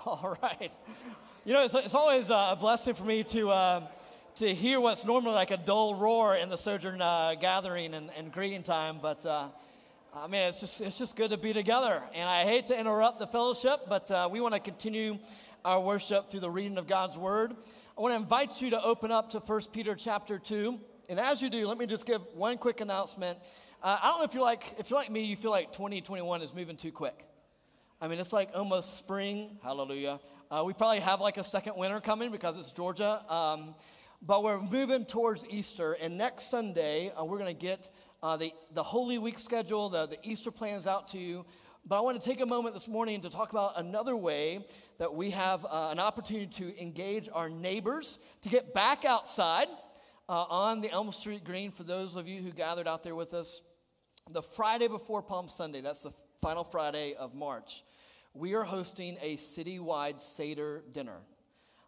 All right. You know, it's, it's always a blessing for me to, uh, to hear what's normally like a dull roar in the Sojourn uh, gathering and, and, greeting time, but uh, I mean, it's just, it's just good to be together. And I hate to interrupt the fellowship, but uh, we want to continue our worship through the reading of God's Word. I want to invite you to open up to 1 Peter chapter 2. And as you do, let me just give one quick announcement. Uh, I don't know if you're like, if you're like me, you feel like 2021 is moving too quick. I mean, it's like almost spring. Hallelujah. Uh, we probably have like a second winter coming because it's Georgia. Um, but we're moving towards Easter. And next Sunday, uh, we're going to get uh, the, the Holy Week schedule, the, the Easter plans out to you. But I want to take a moment this morning to talk about another way that we have uh, an opportunity to engage our neighbors, to get back outside uh, on the Elm Street Green for those of you who gathered out there with us. The Friday before Palm Sunday, that's the final Friday of March, we are hosting a citywide Seder dinner.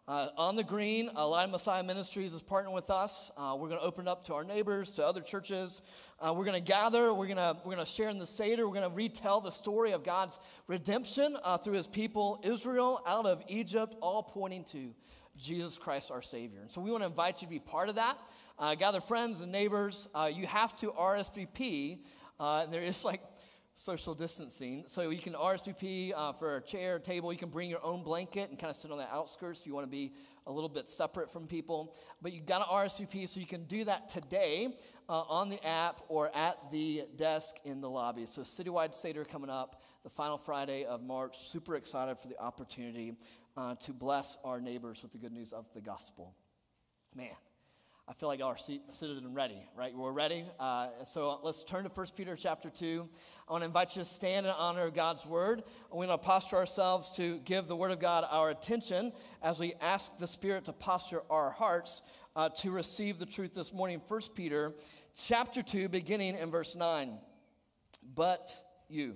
Uh, on the green, Light of Messiah Ministries is partnering with us. Uh, we're going to open up to our neighbors, to other churches. Uh, we're going to gather. We're going to we're going to share in the Seder. We're going to retell the story of God's redemption uh, through His people Israel out of Egypt, all pointing to Jesus Christ, our Savior. And so we want to invite you to be part of that. Uh, gather friends and neighbors. Uh, you have to RSVP. there is like social distancing. So you can RSVP uh, for a chair, table. You can bring your own blanket and kind of sit on the outskirts if you want to be a little bit separate from people. But you've got to RSVP, so you can do that today uh, on the app or at the desk in the lobby. So Citywide Seder coming up the final Friday of March. Super excited for the opportunity uh, to bless our neighbors with the good news of the gospel. Man. I feel like y'all are seated and ready, right? We're ready. Uh, so let's turn to 1 Peter chapter 2. I want to invite you to stand in honor of God's word. We want to posture ourselves to give the word of God our attention as we ask the Spirit to posture our hearts uh, to receive the truth this morning. 1 Peter chapter 2, beginning in verse 9. But you,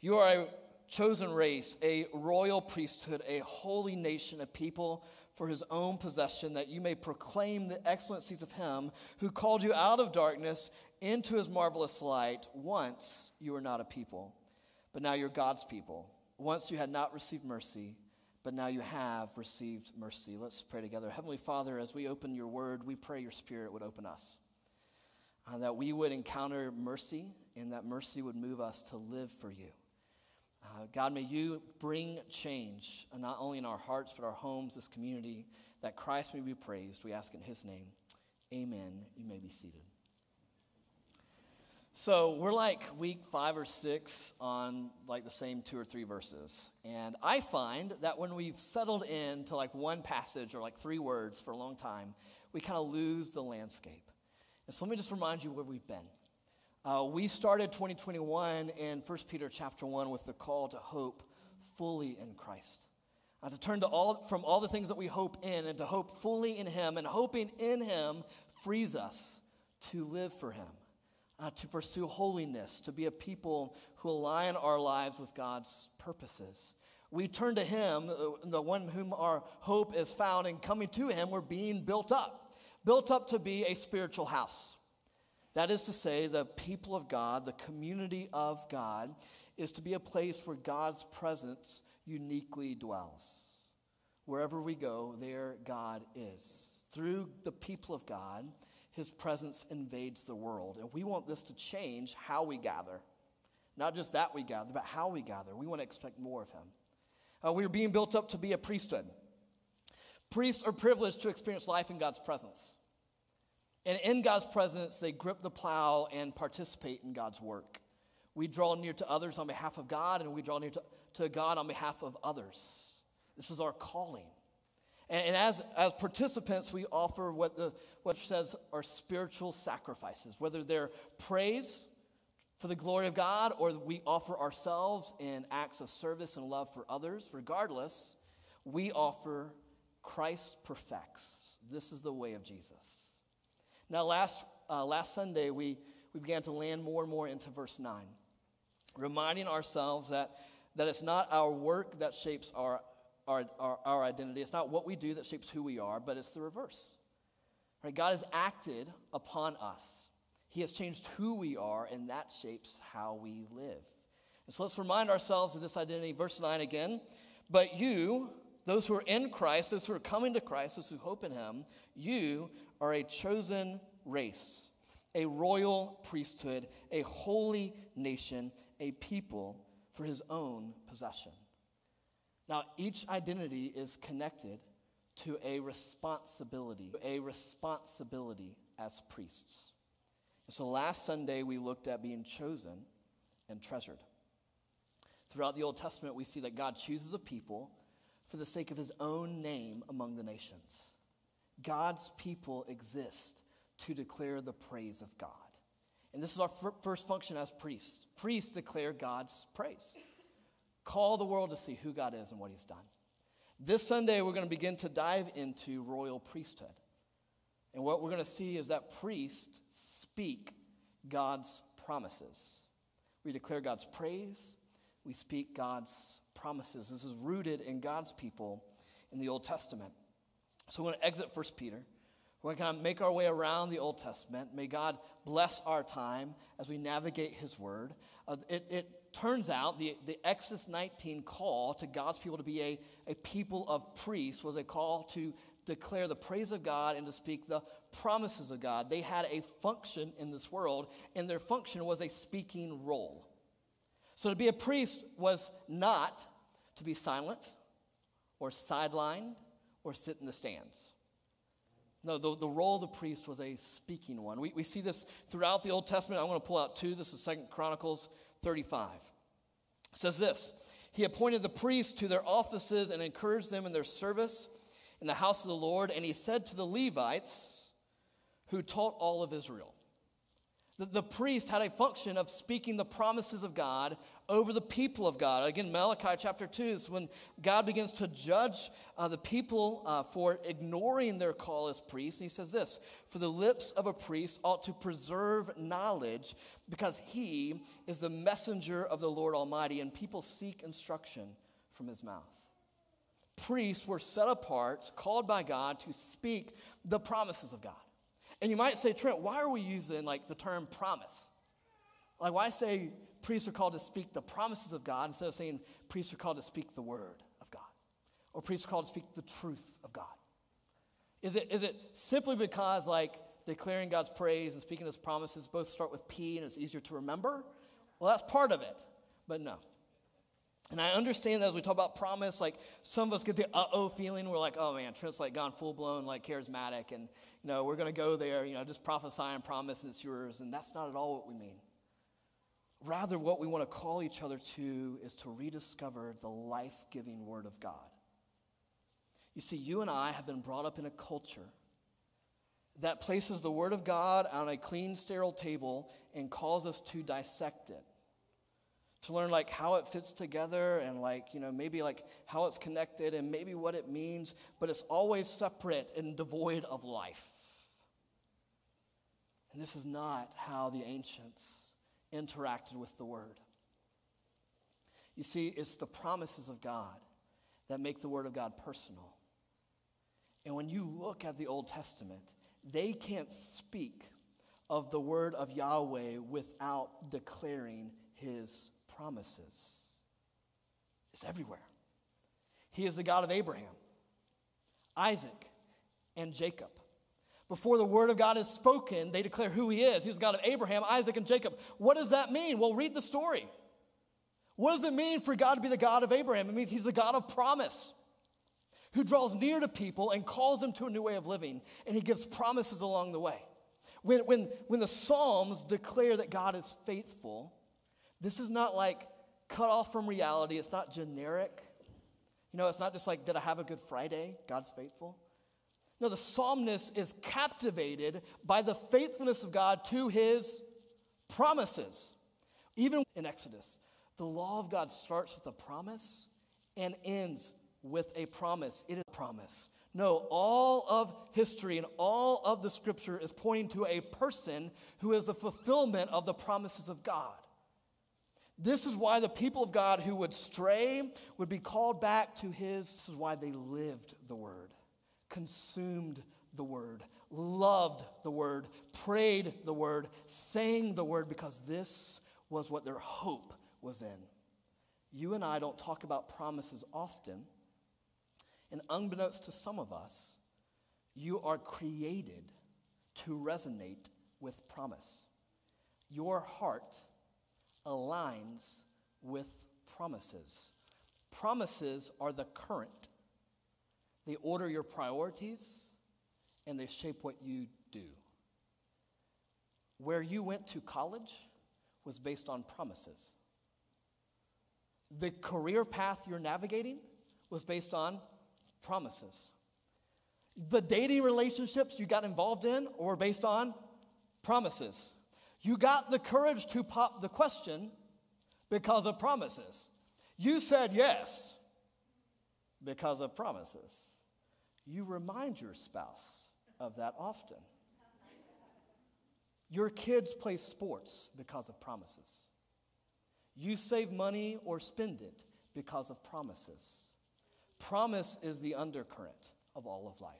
you are a chosen race, a royal priesthood, a holy nation, a people for his own possession, that you may proclaim the excellencies of him who called you out of darkness into his marvelous light. Once you were not a people, but now you're God's people. Once you had not received mercy, but now you have received mercy. Let's pray together. Heavenly Father, as we open your word, we pray your spirit would open us. Uh, that we would encounter mercy and that mercy would move us to live for you. Uh, God, may you bring change, uh, not only in our hearts, but our homes, this community, that Christ may be praised. We ask in his name. Amen. You may be seated. So we're like week five or six on like the same two or three verses. And I find that when we've settled into like one passage or like three words for a long time, we kind of lose the landscape. And so let me just remind you where we've been. Uh, we started 2021 in 1 Peter chapter 1 with the call to hope fully in Christ. Uh, to turn to all, from all the things that we hope in and to hope fully in Him. And hoping in Him frees us to live for Him, uh, to pursue holiness, to be a people who align our lives with God's purposes. We turn to Him, the, the one whom our hope is found, and coming to Him, we're being built up, built up to be a spiritual house. That is to say, the people of God, the community of God, is to be a place where God's presence uniquely dwells. Wherever we go, there God is. Through the people of God, his presence invades the world. And we want this to change how we gather. Not just that we gather, but how we gather. We want to expect more of him. Uh, we are being built up to be a priesthood. Priests are privileged to experience life in God's presence. And in God's presence, they grip the plow and participate in God's work. We draw near to others on behalf of God, and we draw near to, to God on behalf of others. This is our calling. And, and as, as participants, we offer what the what says are spiritual sacrifices, whether they're praise for the glory of God or we offer ourselves in acts of service and love for others. Regardless, we offer Christ perfects. This is the way of Jesus. Now, last, uh, last Sunday, we, we began to land more and more into verse 9, reminding ourselves that, that it's not our work that shapes our, our, our, our identity. It's not what we do that shapes who we are, but it's the reverse. Right? God has acted upon us. He has changed who we are, and that shapes how we live. And so let's remind ourselves of this identity. Verse 9 again. But you, those who are in Christ, those who are coming to Christ, those who hope in Him, you are a chosen race, a royal priesthood, a holy nation, a people for His own possession. Now, each identity is connected to a responsibility, a responsibility as priests. And so last Sunday, we looked at being chosen and treasured. Throughout the Old Testament, we see that God chooses a people for the sake of his own name among the nations. God's people exist to declare the praise of God. And this is our f- first function as priests. Priests declare God's praise. Call the world to see who God is and what he's done. This Sunday, we're going to begin to dive into royal priesthood. And what we're going to see is that priests speak God's promises. We declare God's praise, we speak God's promises. This is rooted in God's people in the Old Testament. So we're going to exit 1 Peter. We're going to make our way around the Old Testament. May God bless our time as we navigate His Word. Uh, it, it, turns out the, the Exodus 19 call to God's people to be a, a people of priests was a call to declare the praise of God and to speak the promises of God. They had a function in this world, and their function was a speaking role. So to be a priest was not to be silent or sidelined or sit in the stands. No, the, the role of the priest was a speaking one. We, we see this throughout the Old Testament. I'm going to pull out two. This is Second Chronicles 35. It says this He appointed the priests to their offices and encouraged them in their service in the house of the Lord. And he said to the Levites who taught all of Israel, the, the priest had a function of speaking the promises of God over the people of God. Again, Malachi chapter 2 is when God begins to judge uh, the people uh, for ignoring their call as priests. And he says this For the lips of a priest ought to preserve knowledge because he is the messenger of the Lord Almighty, and people seek instruction from his mouth. Priests were set apart, called by God to speak the promises of God. And you might say, Trent, why are we using like the term promise? Like, why say priests are called to speak the promises of God instead of saying priests are called to speak the word of God? Or priests are called to speak the truth of God? Is it, is it simply because, like, declaring God's praise and speaking his promises both start with P and it's easier to remember? Well, that's part of it, but no. And I understand that as we talk about promise, like some of us get the uh oh feeling. We're like, oh man, Trent's like gone full blown, like charismatic, and you know, we're going to go there, you know, just prophesy and promise and it's yours. And that's not at all what we mean. Rather, what we want to call each other to is to rediscover the life giving Word of God. You see, you and I have been brought up in a culture that places the Word of God on a clean, sterile table and calls us to dissect it to learn like how it fits together and like you know maybe like how it's connected and maybe what it means but it's always separate and devoid of life. And this is not how the ancients interacted with the word. You see it's the promises of god that make the word of god personal. And when you look at the old testament they can't speak of the word of yahweh without declaring his promises is everywhere. He is the God of Abraham, Isaac, and Jacob. Before the word of God is spoken, they declare who he is. He's the God of Abraham, Isaac, and Jacob. What does that mean? Well, read the story. What does it mean for God to be the God of Abraham? It means he's the God of promise who draws near to people and calls them to a new way of living, and he gives promises along the way. When, when, when the Psalms declare that God is faithful, this is not like cut off from reality. It's not generic. You know, it's not just like, did I have a good Friday? God's faithful. No, the psalmist is captivated by the faithfulness of God to his promises. Even in Exodus, the law of God starts with a promise and ends with a promise. It is a promise. No, all of history and all of the scripture is pointing to a person who is the fulfillment of the promises of God. This is why the people of God who would stray would be called back to his. This is why they lived the word, consumed the word, loved the word, prayed the word, sang the word, because this was what their hope was in. You and I don't talk about promises often. And unbeknownst to some of us, you are created to resonate with promise. Your heart aligns with promises. Promises are the current, they order your priorities and they shape what you do. Where you went to college was based on promises. The career path you're navigating was based on promises. The dating relationships you got involved in were based on promises. You got the courage to pop the question because of promises. You said yes because of promises. You remind your spouse of that often. Your kids play sports because of promises. You save money or spend it because of promises. Promise is the undercurrent of all of life.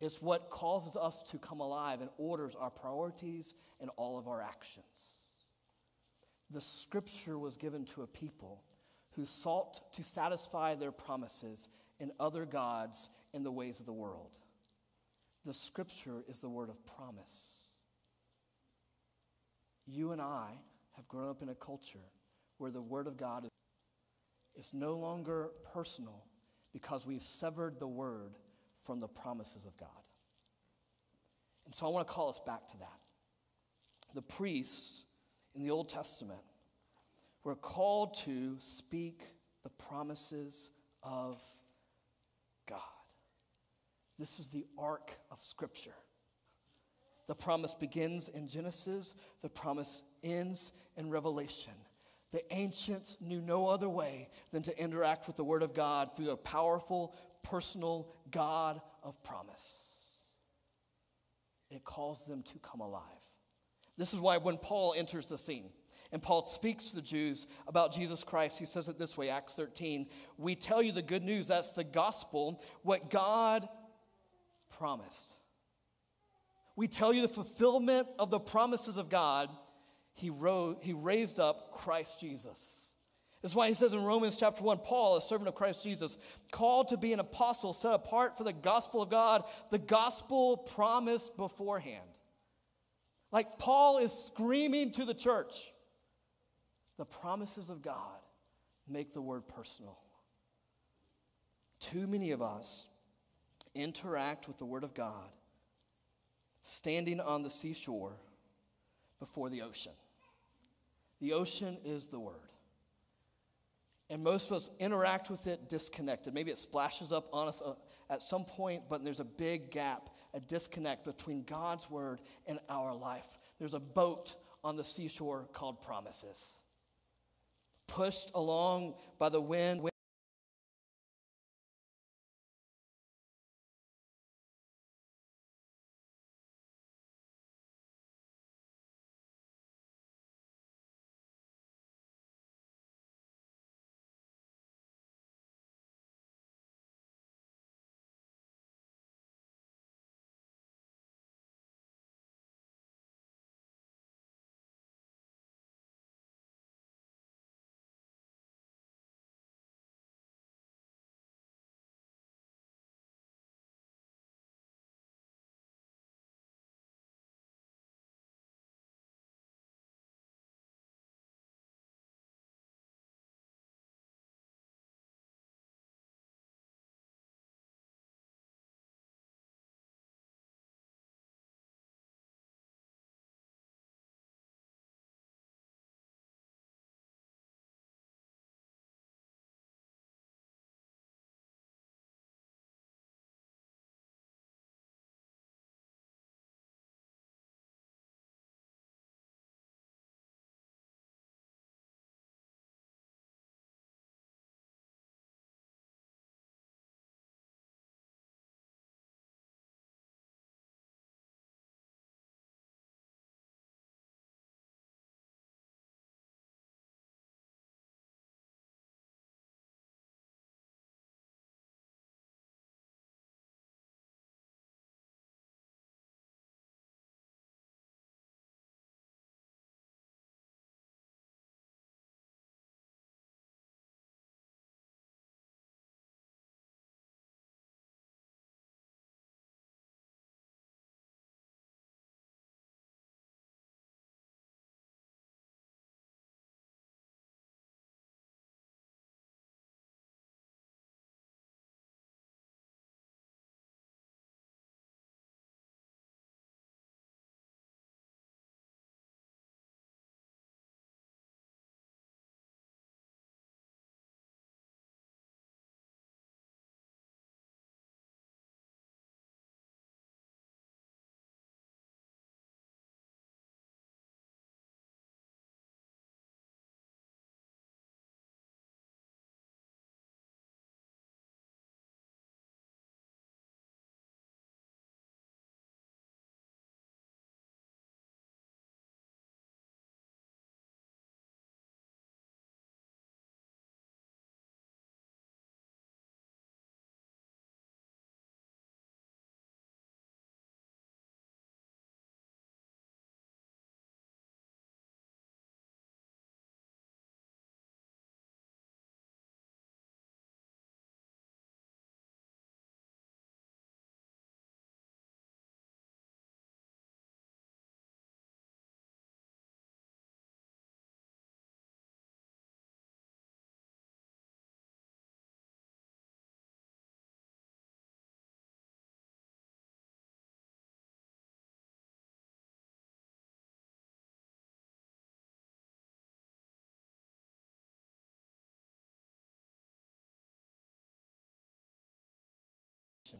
It's what causes us to come alive and orders our priorities and all of our actions. The scripture was given to a people who sought to satisfy their promises in other gods and the ways of the world. The scripture is the word of promise. You and I have grown up in a culture where the word of God is no longer personal because we've severed the word from the promises of God. And so I want to call us back to that. The priests in the Old Testament were called to speak the promises of God. This is the arc of Scripture. The promise begins in Genesis, the promise ends in Revelation. The ancients knew no other way than to interact with the Word of God through a powerful, personal God of promise. It calls them to come alive. This is why when Paul enters the scene, and Paul speaks to the Jews about Jesus Christ. He says it this way Acts 13. We tell you the good news, that's the gospel, what God promised. We tell you the fulfillment of the promises of God. He, rose, he raised up Christ Jesus. That's why he says in Romans chapter 1 Paul, a servant of Christ Jesus, called to be an apostle, set apart for the gospel of God, the gospel promised beforehand. Like Paul is screaming to the church the promises of God make the word personal. Too many of us interact with the word of God standing on the seashore before the ocean. The ocean is the word. And most of us interact with it disconnected. Maybe it splashes up on us uh, at some point, but there's a big gap, a disconnect between God's word and our life. There's a boat on the seashore called promises pushed along by the wind.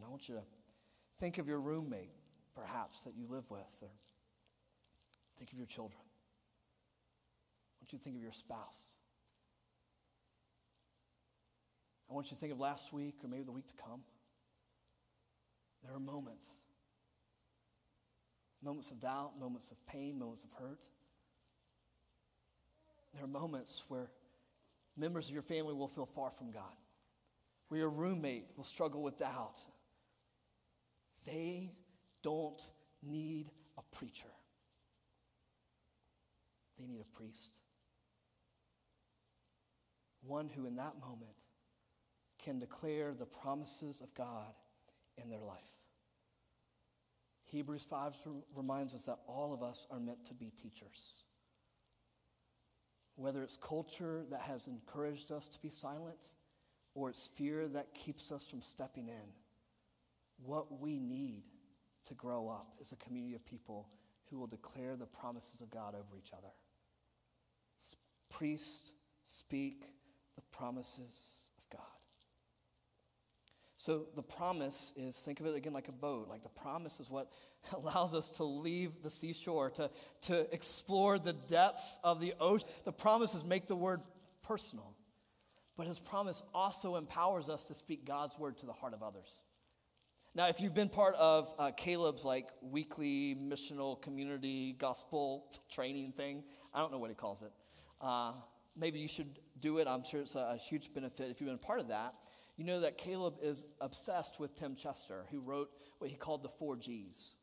I want you to think of your roommate, perhaps, that you live with, or think of your children. I want you to think of your spouse. I want you to think of last week or maybe the week to come. There are moments moments of doubt, moments of pain, moments of hurt. There are moments where members of your family will feel far from God, where your roommate will struggle with doubt. They don't need a preacher, they need a priest. One who, in that moment, can declare the promises of God in their life. Hebrews 5 reminds us that all of us are meant to be teachers. Whether it's culture that has encouraged us to be silent or it's fear that keeps us from stepping in, what we need to grow up is a community of people who will declare the promises of God over each other. Priests speak the promises of God. so the promise is think of it again like a boat. Like the promise is what allows us to leave the seashore, to, to explore the depths of the ocean. The promises make the word personal. But his promise also empowers us to speak God's word to the heart of others. Now, if you've been part of uh, Caleb's like weekly missional community gospel training thing, I don't know what he calls it. Uh, maybe you should do it. I'm sure it's a, a huge benefit if you've been part of that. You know that Caleb is obsessed with Tim Chester, who wrote what he called the four G's.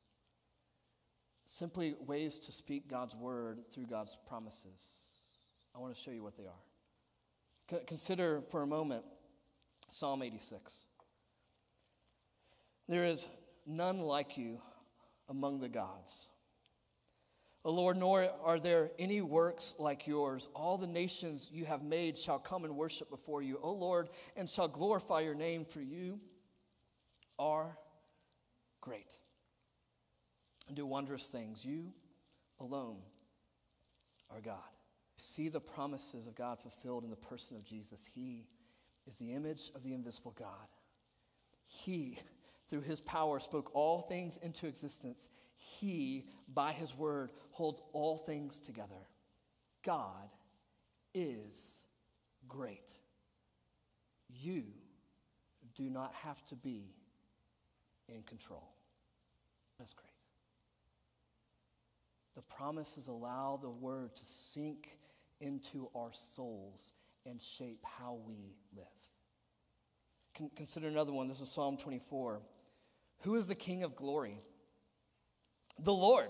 Simply ways to speak God's word through God's promises. I want to show you what they are. consider for a moment Psalm 86. There is none like you among the gods. O Lord, nor are there any works like yours. All the nations you have made shall come and worship before you, O Lord, and shall glorify your name, for you are great and do wondrous things. You alone are God. See the promises of God fulfilled in the person of Jesus. He is the image of the invisible God. He, through his power, spoke all things into existence he, by his word, holds all things together. God is great. You do not have to be in control. That's great. The promises allow the word to sink into our souls and shape how we live. Consider another one. This is Psalm 24. Who is the King of glory? The Lord,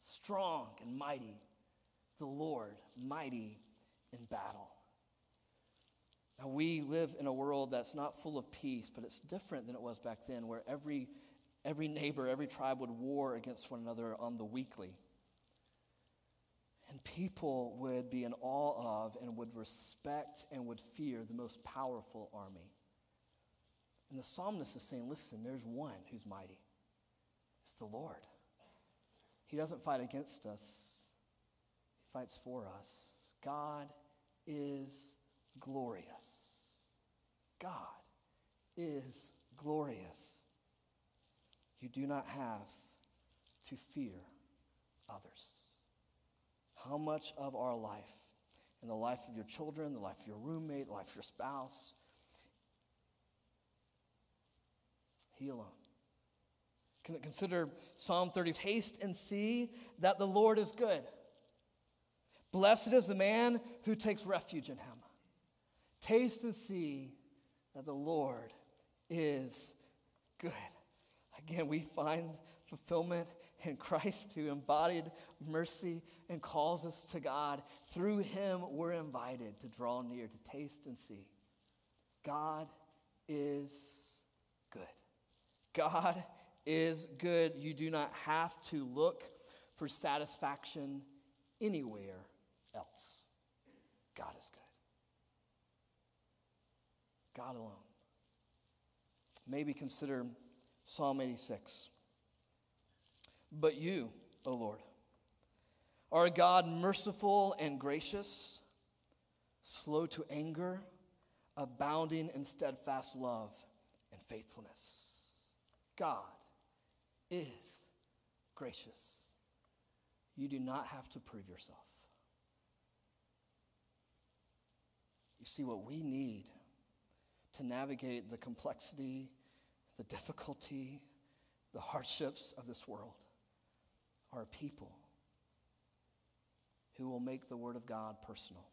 strong and mighty. The Lord, mighty in battle. Now, we live in a world that's not full of peace, but it's different than it was back then, where every, every neighbor, every tribe would war against one another on the weekly. And people would be in awe of and would respect and would fear the most powerful army. The psalmist is saying, listen, there's one who's mighty. It's the Lord. He doesn't fight against us, He fights for us. God is glorious. God is glorious. You do not have to fear others. How much of our life, in the life of your children, the life of your roommate, the life of your spouse, Consider Psalm 30. Taste and see that the Lord is good. Blessed is the man who takes refuge in him. Taste and see that the Lord is good. Again, we find fulfillment in Christ who embodied mercy and calls us to God. Through him, we're invited to draw near, to taste and see. God is good. God is good. You do not have to look for satisfaction anywhere else. God is good. God alone. Maybe consider Psalm 86. But you, O Lord, are a God merciful and gracious, slow to anger, abounding in steadfast love and faithfulness God is gracious. You do not have to prove yourself. You see, what we need to navigate the complexity, the difficulty, the hardships of this world are people who will make the Word of God personal,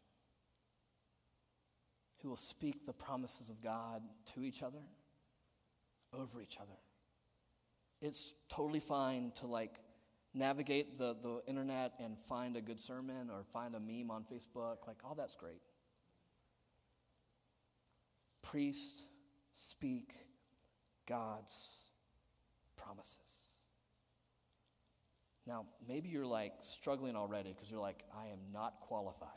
who will speak the promises of God to each other, over each other. It's totally fine to like navigate the, the internet and find a good sermon or find a meme on Facebook. Like, all that's great. Priests speak God's promises. Now, maybe you're like struggling already because you're like, I am not qualified.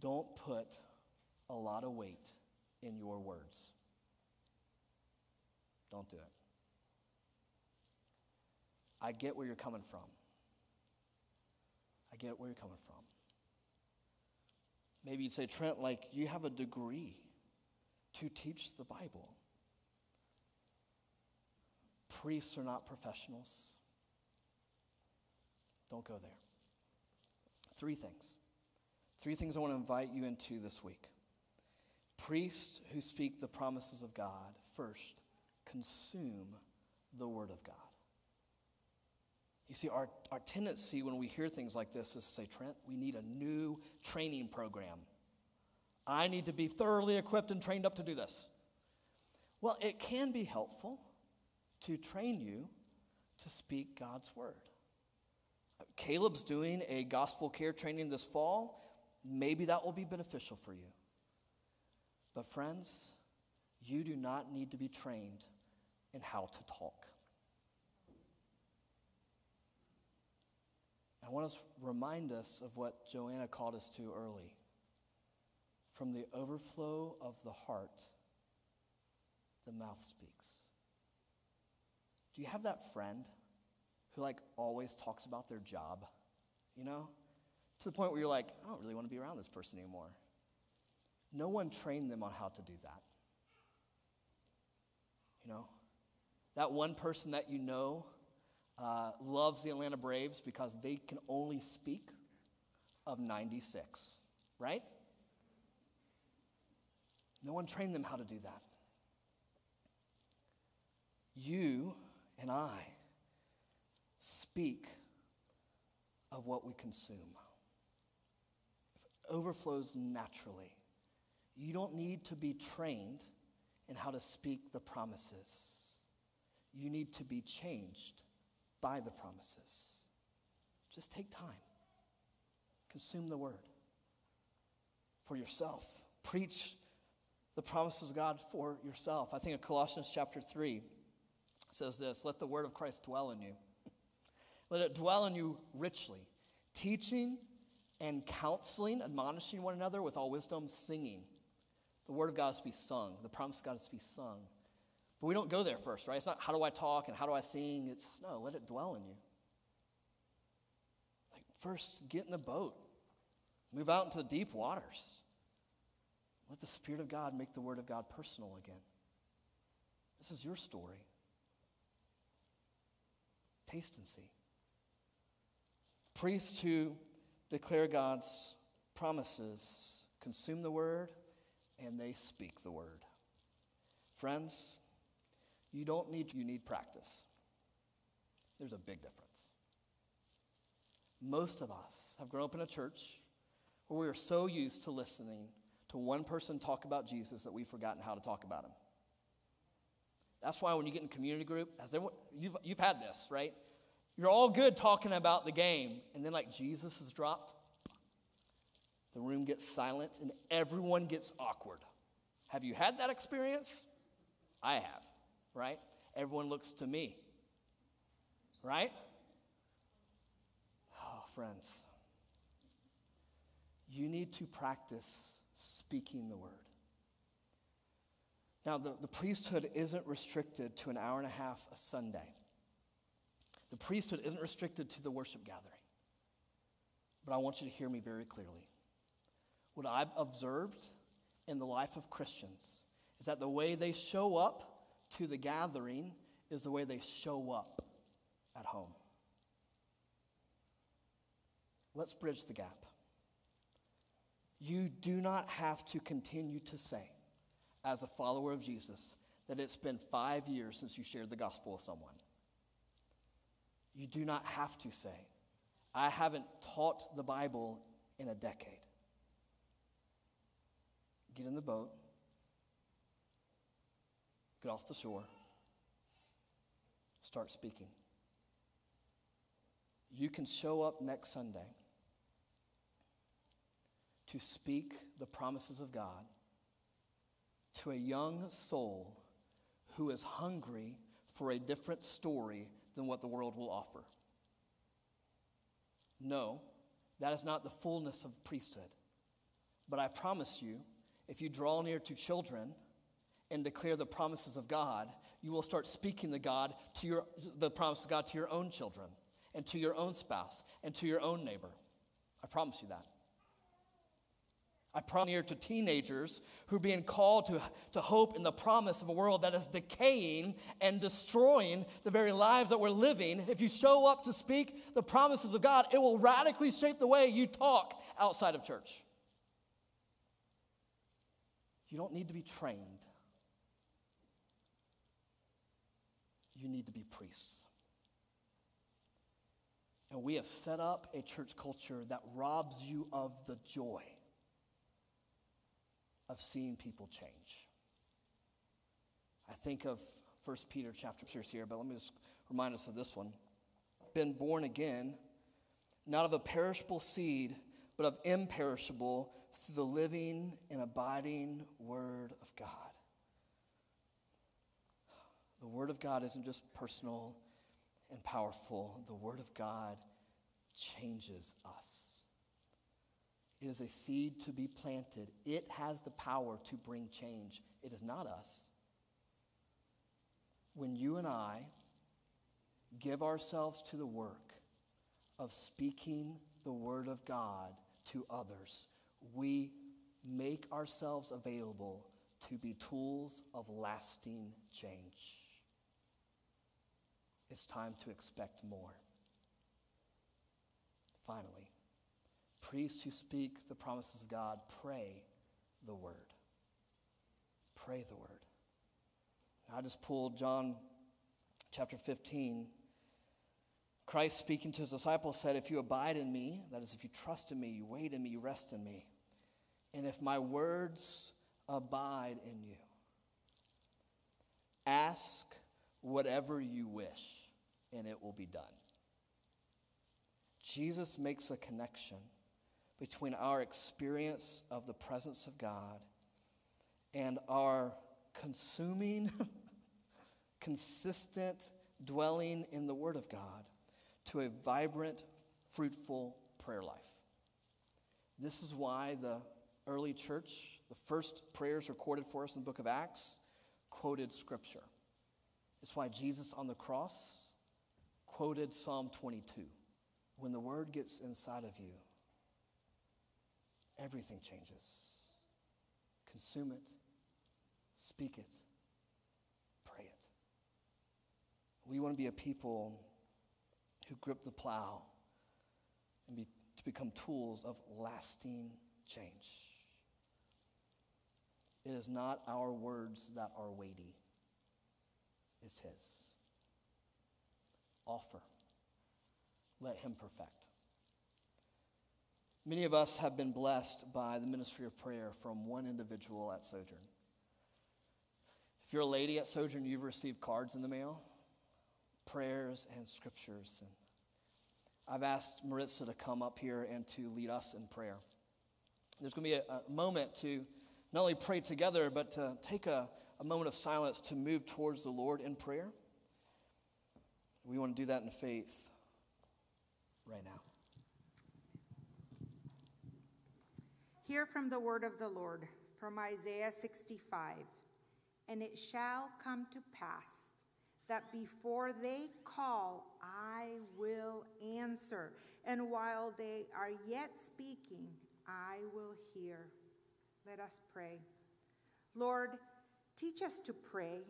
Don't put a lot of weight in your words. Don't do it. I get where you're coming from. I get where you're coming from. Maybe you'd say, Trent, like you have a degree to teach the Bible. Priests are not professionals. Don't go there. Three things. Three things I want to invite you into this week. Priests who speak the promises of God, first, consume the Word of God. You see, our, our tendency when we hear things like this is to say, Trent, we need a new training program. I need to be thoroughly equipped and trained up to do this. Well, it can be helpful to train you to speak God's word. Caleb's doing a gospel care training this fall. Maybe that will be beneficial for you. But, friends, you do not need to be trained in how to talk. I want to remind us of what Joanna called us to early. From the overflow of the heart, the mouth speaks. Do you have that friend who like always talks about their job? You know? To the point where you're like, I don't really want to be around this person anymore. No one trained them on how to do that. You know? That one person that you know uh, loves the Atlanta Braves because they can only speak of 96, right? No one trained them how to do that. You and I speak of what we consume. It overflows naturally. You don't need to be trained in how to speak the promises. You need to be changed by the promises. Just take time. Consume the word for yourself. Preach the promises of God for yourself. I think of Colossians chapter 3 says this Let the word of Christ dwell in you. Let it dwell in you richly, teaching and counseling, admonishing one another with all wisdom, singing. The word of God is to be sung, the promise of God is to be sung. But we don't go there first, right? It's not how do I talk and how do I sing. It's no, let it dwell in you. Like, first, get in the boat, move out into the deep waters. Let the Spirit of God make the Word of God personal again. This is your story. Taste and see. Priests who declare God's promises consume the word and they speak the word. Friends, you don't need you need practice. There's a big difference. Most of us have grown up in a church where we are so used to listening to one person talk about Jesus that we've forgotten how to talk about him. That's why when you get in a community group, everyone, you've, you've had this, right? You're all good talking about the game, and then like Jesus is dropped, the room gets silent and everyone gets awkward. Have you had that experience? I have, right? Everyone looks to me, right? Oh, friends, you need to practice speaking the word. Now, the, the priesthood isn't restricted to an hour and a half a Sunday. The priesthood isn't restricted to the worship gathering. But I want you to hear me very clearly. What I've observed in the life of Christians is that the way they show up to the gathering is the way they show up at home. Let's bridge the gap. You do not have to continue to say, as a follower of Jesus, that it's been five years since you shared the gospel with someone. You do not have to say, I haven't taught the Bible in a decade. Get in the boat, get off the shore, start speaking. You can show up next Sunday to speak the promises of God to a young soul who is hungry for a different story than what the world will offer. No, that is not the fullness of priesthood. But I promise you, if you draw near to children and declare the promises of God, you will start speaking the God to your the promise of God to your own children and to your own spouse and to your own neighbor. I promise you that. I promise near to teenagers who are being called to, to hope in the promise of a world that is decaying and destroying the very lives that we're living. If you show up to speak the promises of God, it will radically shape the way you talk outside of church. You don't need to be trained, you need to be priests. And we have set up a church culture that robs you of the joy of seeing people change. I think of 1 Peter chapter here, but let me just remind us of this one. Been born again, not of a perishable seed, but of imperishable through the living and abiding Word of God. The Word of God isn't just personal and powerful, the Word of God changes us. It is a seed to be planted. It has the power to bring change. It is not us. When you and I give ourselves to the work of speaking the Word of God to others, we make ourselves available to be tools of lasting change. It's time to expect more. Finally, priests who speak the promises of God pray the word. Pray the word. I just pulled John chapter 15. Christ speaking to his disciples said, If you abide in me, that is, if you trust in me, you wait in me, you rest in me, and if my words abide in you, ask whatever you wish, and it will be done. Jesus makes a connection between our experience of the presence of God and our consuming, consistent dwelling in the Word of God to a vibrant, fruitful prayer life. This is why the early church, the first prayers recorded for us in the book of Acts, quoted Scripture. It's why Jesus on the cross quoted Psalm 22. When the Word gets inside of you, everything changes. Consume it, speak it, pray it. We want to be a people who grip the plow and be, to become tools of lasting change. It is not our words that are weighty, it's His. Offer. Let Him perfect. Many of us have been blessed by the ministry of prayer from one individual at Sojourn. If you're a lady at Sojourn, you've received cards in the mail, prayers and scriptures. And I've asked Maritza to come up here and to lead us in prayer. There's going to be a, a moment to not only pray together, but to take a, a moment of silence to move towards the Lord in prayer. We want to do that in faith right now. Hear from the word of the Lord from Isaiah 65. And it shall come to pass that before they call, I will answer. And while they are yet speaking, I will hear. Let us pray. Lord, teach us to pray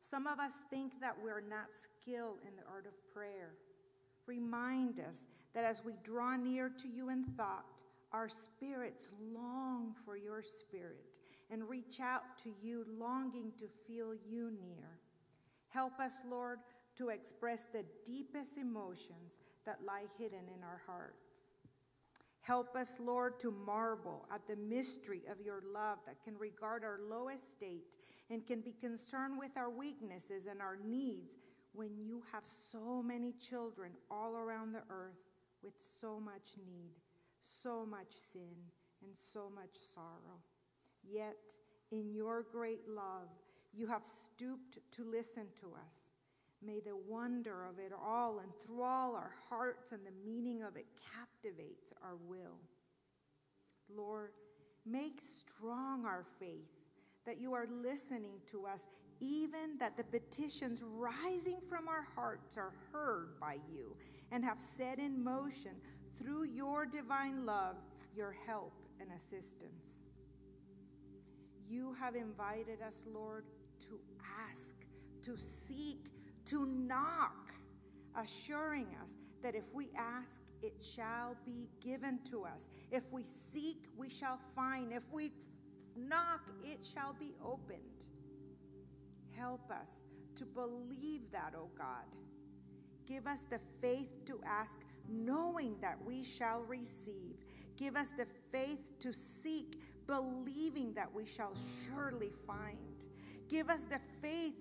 Some of us think that we're not skilled in the art of prayer. Remind us that as we draw near to you in thought, our spirits long for your spirit and reach out to you, longing to feel you near. Help us, Lord, to express the deepest emotions that lie hidden in our hearts. Help us, Lord, to marvel at the mystery of your love that can regard our lowest state and can be concerned with our weaknesses and our needs when you have so many children all around the earth with so much need, so much sin, and so much sorrow. Yet, in your great love, you have stooped to listen to us. May the wonder of it all enthrall our hearts and the meaning of it captivate our will. Lord, make strong our faith that you are listening to us, even that the petitions rising from our hearts are heard by you and have set in motion through your divine love your help and assistance. You have invited us, Lord, to ask, to seek, to knock, assuring us that if we ask, it shall be given to us. If we seek, we shall find. If we knock, it shall be opened. Help us to believe that, O oh God. Give us the faith to ask, knowing that we shall receive. Give us the faith to seek, believing that we shall surely find. Give us the faith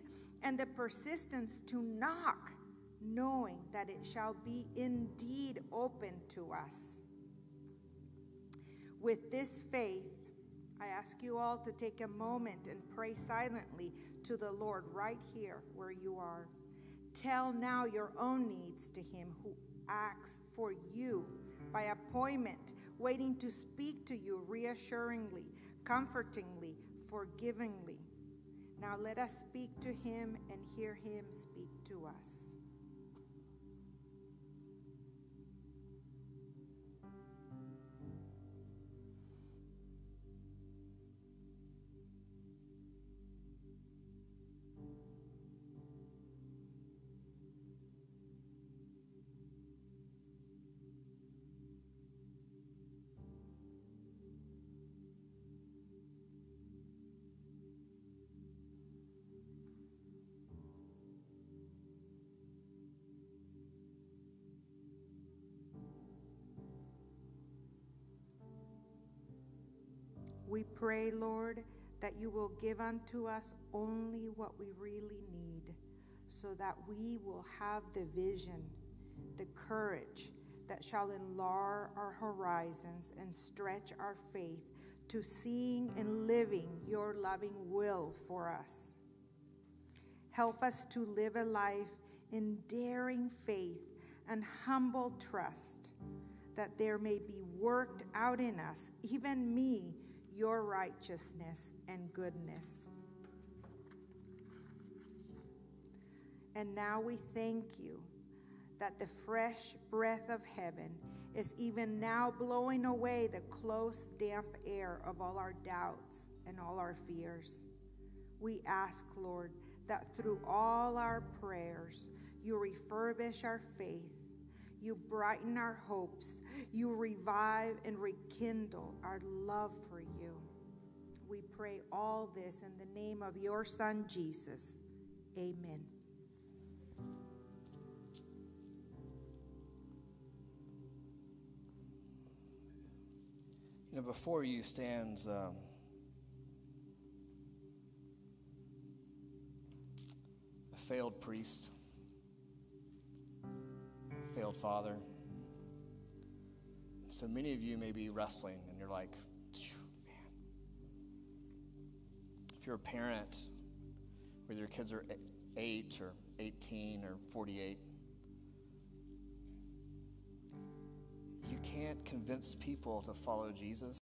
and the persistence to knock, knowing that it shall be indeed open to us. With this faith, I ask you all to take a moment and pray silently to the Lord right here where you are. Tell now your own needs to Him who acts for you by appointment, waiting to speak to you reassuringly, comfortingly, forgivingly. Now let us speak to Him and hear Him speak to us. We pray, Lord, that you will give unto us only what we really need, so that we will have the vision, the courage that shall enlarge our horizons and stretch our faith to seeing and living your loving will for us. Help us to live a life in daring faith and humble trust that there may be worked out in us, even me your righteousness and goodness. And now we thank you that the fresh breath of heaven is even now blowing away the close, damp air of all our doubts and all our fears. We ask, Lord, that through all our prayers, you refurbish our faith you brighten our hopes. You revive and rekindle our love for you. We pray all this in the name of your Son, Jesus. Amen. You know, before you stands um, a failed priest failed father. So many of you may be wrestling and you're like, you're a parent, whether your kids are 8 or 18 or 48, you can't convince people to follow Jesus.